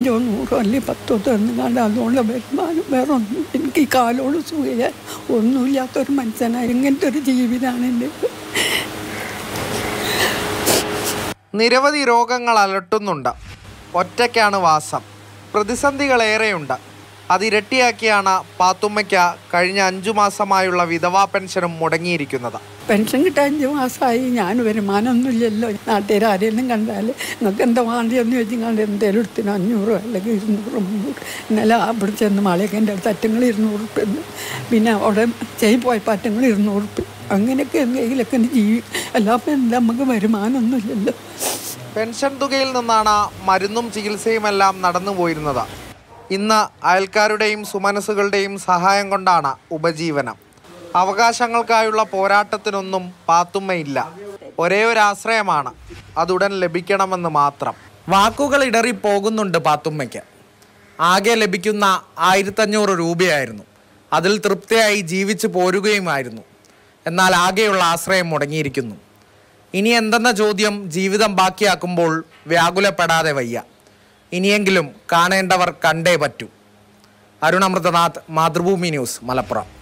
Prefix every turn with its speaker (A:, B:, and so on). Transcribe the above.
A: അഞ്ചോ നൂറോ അല്ലെങ്കിൽ പത്തോ തന്നുകാണ്ട് അതുകൊണ്ട് വരുമാനം വേറെ ഒന്നും എനിക്ക് ഈ കാലോട് സുഖില്ല. ഒന്നുമില്ലാത്തൊരു മനുഷ്യനായി ഇങ്ങനത്തെ ഒരു ജീവിതമാണ് എന്റെ.
B: നിരവധി രോഗങ്ങൾ അലട്ടുന്നുണ്ട്. ഒറ്റയ്ക്കാണ് വാസം. പ്രതിസന്ധികളേറെയുണ്ട്. അതിരട്ടിയാക്കിയാണ് പാത്തുമ്മയ്ക്ക് കഴിഞ്ഞ അഞ്ചു മാസമായുള്ള വിധവാ പെൻഷനും മുടങ്ങിയിരിക്കുന്നത്.
A: പെൻഷൻ കിട്ടാൻ അഞ്ചു മാസമായി. ഞാൻ വരുമാനമൊന്നുമില്ലല്ലോ. നാട്ടുകാർ ആരെയൊന്നും കണ്ടാൽ നിങ്ങൾക്ക് എന്താ വേണ്ടിയെന്ന് ചോദിച്ചാൽ എന്തേലും എടുത്തിനോ? അഞ്ഞൂറ് അല്ലെങ്കിൽ ഇരുന്നൂറ് മുന്നൂറ് ഇന്നലെ അവിടെ ചെന്ന് മാളിയൊക്കെ എന്റെ അടുത്ത് അറ്റങ്ങൾ ഇരുന്നൂറ് ഉറുപ്പ്യ പിന്നെ അവിടെ ചെയ് പോയപ്പോൾ അറ്റങ്ങൾ ഇരുന്നൂറ് ഉറുപ്പ് അങ്ങനെയൊക്കെ എന്തെങ്കിലുമൊക്കെ എന്റെ ജീവി അല്ലാപ്പം എന്താ നമുക്ക് വരുമാനമൊന്നുമില്ലല്ലോ.
B: പെൻഷൻ തുകയിൽ നിന്നാണ് മരുന്നും ചികിത്സയുമെല്ലാം നടന്നു പോയിരുന്നത് ഇന്ന് അയൽക്കാരുടെയും സുമനസ്സുകളുടെയും സഹായം കൊണ്ടാണ് ഉപജീവനം. അവകാശങ്ങൾക്കായുള്ള പോരാട്ടത്തിനൊന്നും പാത്തുമ്മയില്ല. ഒരേ ഒരു ആശ്രയമാണ്. അതുടൻ ലഭിക്കണമെന്ന് മാത്രം. വാക്കുകൾ ഇടറി പോകുന്നുണ്ട് പാത്തുമ്മയ്ക്ക്. ആകെ ലഭിക്കുന്ന ആയിരത്തഞ്ഞൂറ് രൂപയായിരുന്നു. അതിൽ തൃപ്തിയായി ജീവിച്ചു പോരുകയുമായിരുന്നു. എന്നാൽ ആകെയുള്ള ആശ്രയം മുടങ്ങിയിരിക്കുന്നു. ഇനി എന്തെന്ന ചോദ്യം ജീവിതം ബാക്കിയാക്കുമ്പോൾ വ്യാകുലപ്പെടാതെ വയ്യ. ഇനിയെങ്കിലും കാണേണ്ടവർ കണ്ടേ പറ്റൂ. അരുണമൃതനാഥ് മാതൃഭൂമി ന്യൂസ് മലപ്പുറം.